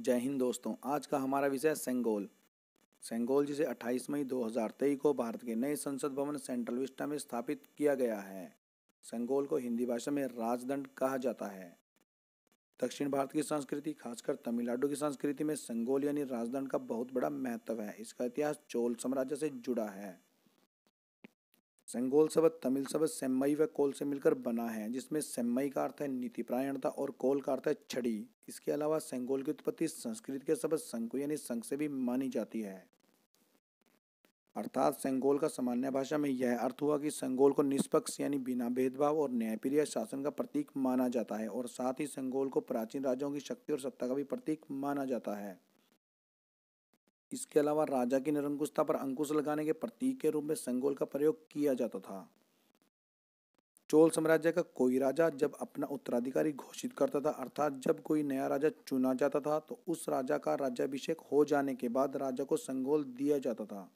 जय हिंद दोस्तों, आज का हमारा विषय सेंगोल। सेंगोल जिसे 28 मई 2023 को भारत के नए संसद भवन सेंट्रल विस्टा में स्थापित किया गया है। सेंगोल को हिंदी भाषा में राजदंड कहा जाता है। दक्षिण भारत की संस्कृति, खासकर तमिलनाडु की संस्कृति में सेंगोल यानी राजदंड का बहुत बड़ा महत्व है। इसका इतिहास चोल साम्राज्य से जुड़ा है। सेंगोल शब्द तमिल शब्द सेम्मई व कोल से मिलकर बना है, जिसमें सेम्मई का अर्थ है नीतिपरायणता और कोल का अर्थ है छड़ी। इसके अलावा सेंगोल की उत्पत्ति संस्कृत के शब्द शंकु यानी संघ से भी मानी जाती है। अर्थात संगोल का सामान्य भाषा में यह अर्थ हुआ कि संगोल को निष्पक्ष यानी बिना भेदभाव और न्यायप्रिय शासन का प्रतीक माना जाता है और साथ ही संगोल को प्राचीन राज्यों की शक्ति और सत्ता का भी प्रतीक माना जाता है। इसके अलावा राजा की निरंकुशता पर अंकुश लगाने के प्रतीक के रूप में संगोल का प्रयोग किया जाता था। चोल साम्राज्य का कोई राजा जब अपना उत्तराधिकारी घोषित करता था, अर्थात जब कोई नया राजा चुना जाता था तो उस राजा का राज्याभिषेक हो जाने के बाद राजा को संगोल दिया जाता था।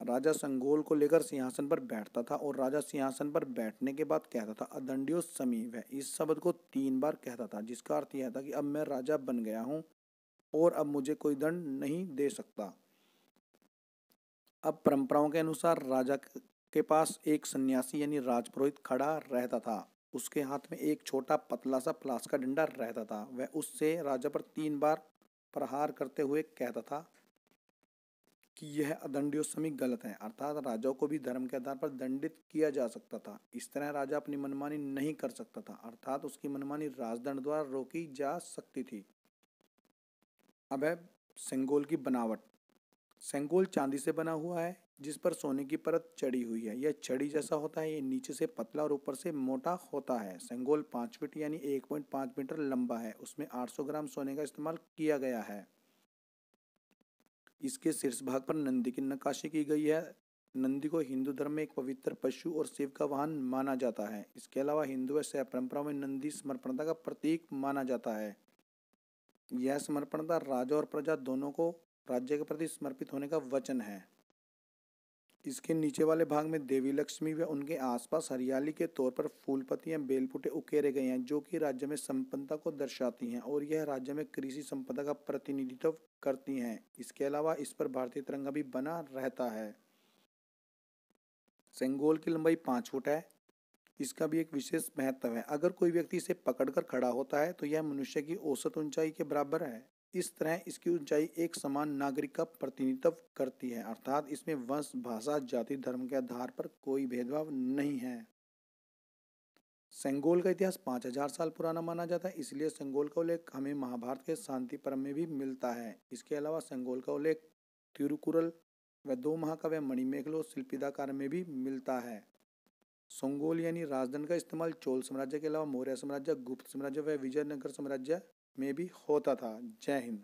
राजा संगोल को लेकर सिंहासन पर बैठता था और राजा सिंहासन पर बैठने के बाद कहता था, अदंडियो समी वह इस शब्द को तीन बार कहता था, जिसका अर्थ यह था कि अब मैं राजा बन गया हूँ। और अब मुझे कोई दंड नहीं दे सकता। अब परंपराओं के अनुसार राजा के पास एक सन्यासी यानी राजपुरोहित खड़ा रहता था। उसके हाथ में एक छोटा पतला सा प्लास का डंडा रहता था। वह उससे राजा पर तीन बार प्रहार करते हुए कहता था कि यह अदंडियोसमी गलत है, अर्थात राजाओं को भी धर्म के आधार पर दंडित किया जा सकता था। इस तरह राजा अपनी मनमानी नहीं कर सकता था, अर्थात उसकी मनमानी राजदंड द्वारा रोकी जा सकती थी। अब है सेंगोल की बनावट। सेंगोल चांदी से बना हुआ है, जिस पर सोने की परत चढ़ी हुई है। यह छड़ी जैसा होता है, ये नीचे से पतला और ऊपर से मोटा होता है। सेंगोल पाँच फीट यानी एक पॉइंट पाँच मीटर लंबा है। उसमें आठ सौ ग्राम सोने का इस्तेमाल किया गया है। इसके शीर्ष भाग पर नंदी की नक्काशी की गई है। नंदी को हिंदू धर्म में एक पवित्र पशु और शिव का वाहन माना जाता है। इसके अलावा हिंदू व परंपरा में नंदी समर्पणता का प्रतीक माना जाता है। यह समर्पणता राजा और प्रजा दोनों को राज्य के प्रति समर्पित होने का वचन है। इसके नीचे वाले भाग में देवी लक्ष्मी व उनके आसपास हरियाली के तौर पर फूल पत्तियाँ बेलपुटे उकेरे गए हैं, जो कि राज्य में संपन्नता को दर्शाती हैं और यह राज्य में कृषि संपदा का प्रतिनिधित्व करती हैं। इसके अलावा इस पर भारतीय तिरंगा भी बना रहता है। सेंगोल की लंबाई पाँच फुट है। इसका भी एक विशेष महत्व है। अगर कोई व्यक्ति इसे पकड़कर खड़ा होता है तो यह मनुष्य की औसत ऊंचाई के बराबर है। इस तरह इसकी ऊंचाई एक समान नागरिक का प्रतिनिधित्व करती है, अर्थात इसमें वंश, भाषा, जाति, धर्म के आधार पर कोई भेदभाव नहीं है। सेंगोल का इतिहास पाँच हज़ार साल पुराना माना जाता है, इसलिए सेंगोल का उल्लेख हमें महाभारत के शांति परम में भी मिलता है। इसके अलावा सेंगोल का उल्लेख तिरुकुरल व दो महाकाव्य मणिमेघलो शिल्पिदाकार में भी मिलता है। सोंगोल यानी राजधन का इस्तेमाल चोल साम्राज्य के अलावा मौर्य साम्राज्य, गुप्त साम्राज्य व विजयनगर साम्राज्य में भी होता था। जय हिंद।